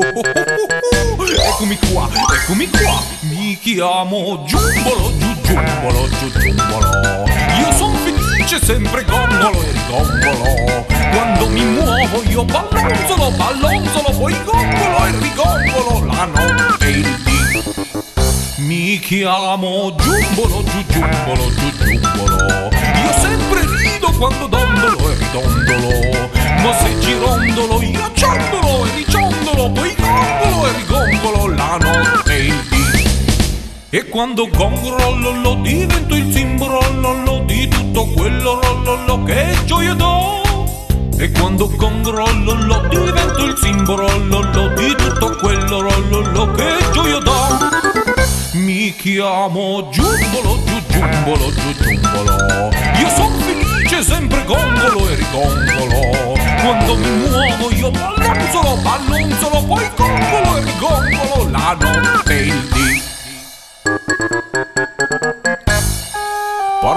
Eccomi qua, eccomi qua, mi chiamo Giumbolo, giù giumbolo, giumbolo. Io son felice, sempre gongolo e rigongolo. Quando mi muovo io ballonzolo, ballonzolo, poi gongolo e rigongolo la notte e il dì. Mi chiamo Giumbolo, giù giumbolo, giù giumbolo. Io sempre rido quando dondolo e rigongolo la notte e quando gongololo divento il simbolo di tutto quello rollolo che gioia do. E quando gongololo divento il simbolo di tutto quello rollolo che gioia do. Mi chiamo Giumbolo, giù giumbolo, giù giumbolo. Io son felice, sempre gongolo e rigongolo.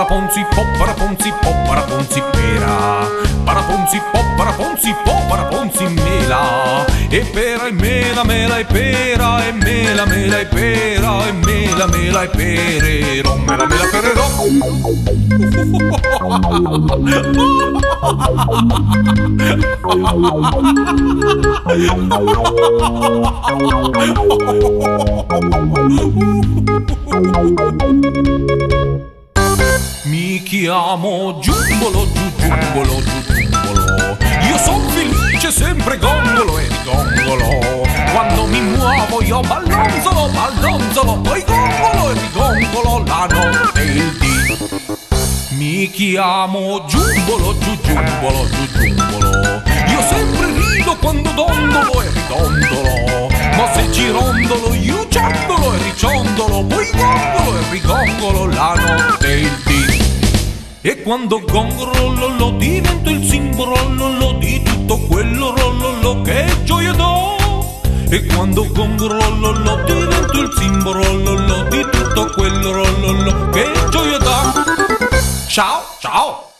Paraponzi po, paraponzi po, paraponzi pera. Paraponzi po, paraponzi po, paraponzi mela. E pera e mela, mela e pera, e mela, mela e pera, e mela, mela e perero, mela, mela perero. Mi chiamo Giumbolo, giumbolo, giumbolo. Io son felice, sempre gongolo e rigongolo. Quando mi muovo io ballonzolo, ballonzolo, poi gongolo e rigongolo la notte e il dì. Mi chiamo Giumbolo, giumbolo, giumbolo. Io sempre rido quando dondolo e ridondolo. Ma se girondolo io ciondolo e riciondolo, poi gongolo e rigongolo la notte e il dì. E quando gongololo divento il simbolo di tutto quello rollolo che gioia do. E quando gongololo divento il simbolo di tutto quello rollolo che gioia dà. Ciao, ciao.